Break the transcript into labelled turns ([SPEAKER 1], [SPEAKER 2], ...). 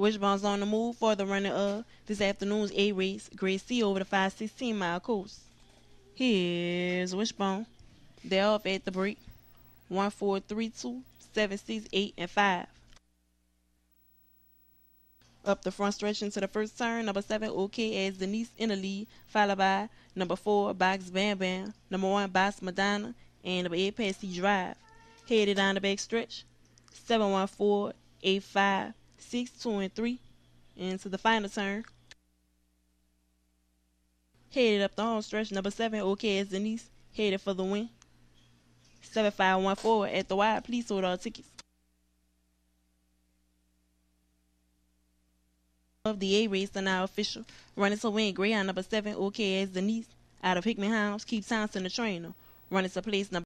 [SPEAKER 1] Wishbone's on the move for the running of this afternoon's A race, grade C over the 516 mile course. Here's Wishbone. They're off at the break. 1, 4, 3, 2, 7, 6, 8, and 5. Up the front stretch into the first turn, number 7, OK as Denise in the lead, followed by number 4, Box Bam Bam, number 1, Box Madonna, and number 8, Passy Drive. Headed down the back stretch, 714, 85, 6, 2, and 3, into the final turn. Headed up the home stretch, number 7, OK as Denise, headed for the win. 7514 at the wide, please hold all tickets. of the A race are now official. Running to win Greyhound number seven, OK as Denise out of Hickman Hounds, keeps Townsend the trainer. Running to place number